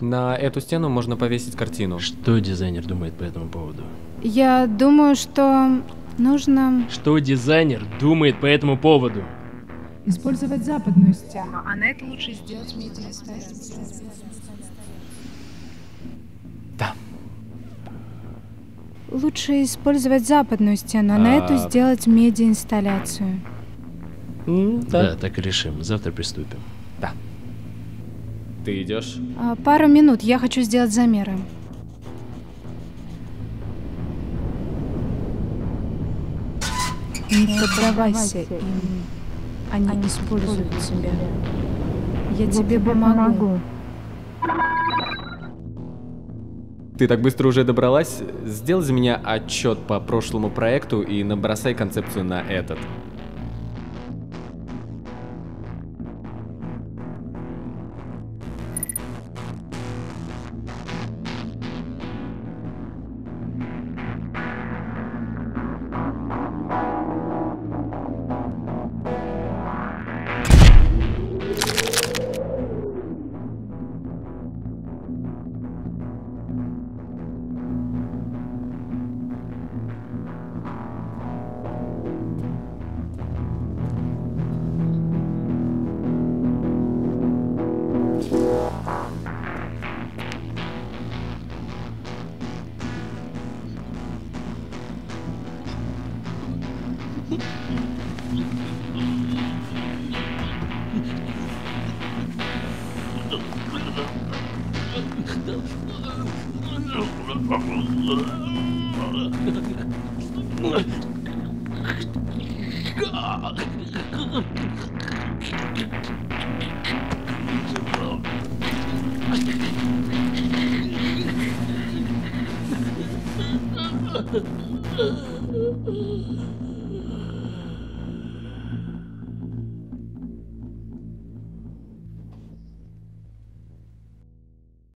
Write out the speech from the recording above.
На эту стену можно повесить картину. Что дизайнер думает по этому поводу? Я думаю, что нужно... Что дизайнер думает по этому поводу? Использовать западную стену. А на это лучше сделать медиа-инсталляцию. Да. Лучше использовать западную стену, а на эту А. сделать медиа-инсталляцию. Да. да. так и решим. Завтра приступим. Ты идешь? А, пару минут, я хочу сделать замеры. Не поддавайся им. Они используют тебя. Я тебе помогу. Ты так быстро уже добралась? Сделай за меня отчет по прошлому проекту и набросай концепцию на этот. Ugh.